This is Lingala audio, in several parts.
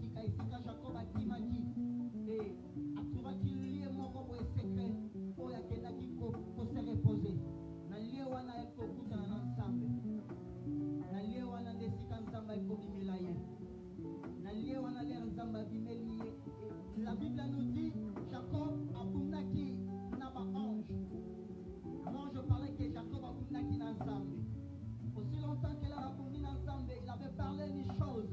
Tika esika Jacob akimaki e aturaki lie moko boye secret oyo akendaki kose repose na lie wana ayaki kokutana na nsambe na lie wana nde esika nsambe ayaki kobimela ye na lie wana lere nsambe abimeli ye la bible nous dit jacob abundaki na baange l'ange parlait que jacob abundaki na nsambe aussi longtemps que lere abundi na nsambe il avait parlé une chose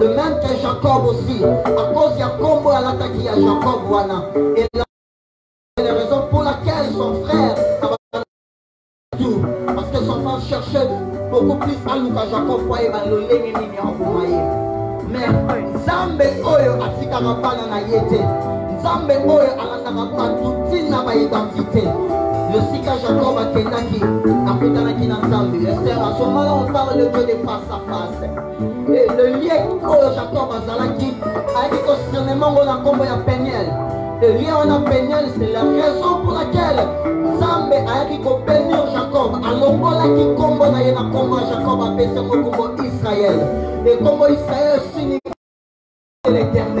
de même que Jacob aussi, à cause ya combo à l'attaque à Jacob wana. Et la, la raison pour laquelle son frère tout, parce que son frère cherchait beaucoup plus à Luka Jacob pour aller dans le lémi mimi en bourraillé. Mais Zambe oyo atika mapana na yete, Zambe oyo alandaka bato tina ba identité. losika jacob akendaki akutanaki na nzambe ester asomala on parle de dieu de face à face Et le lien oyo Jacob azalaki ayaki kosirnema ngo na nkombo ya Peniel. Le lien wana Peniel c'est la raison pour laquelle Nzambe ayaki kobenir Jacob alongolaki nkombo na ye na nkombo ya Jacob apesi yango nkombo Israël. Nkombo Israël sini l'éternel.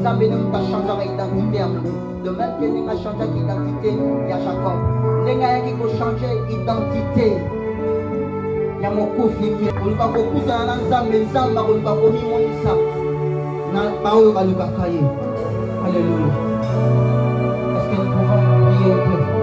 nzambe nini bachangaka identité yango de même ke ndenge achangeaki identité ya jacob ndenge ayaki kochange identité ya mokufi koluka kokutana na nzambe nzambe akoluka komimonisa na baoyo balukaka ye alleluia est ce que nous pouvons prier un peu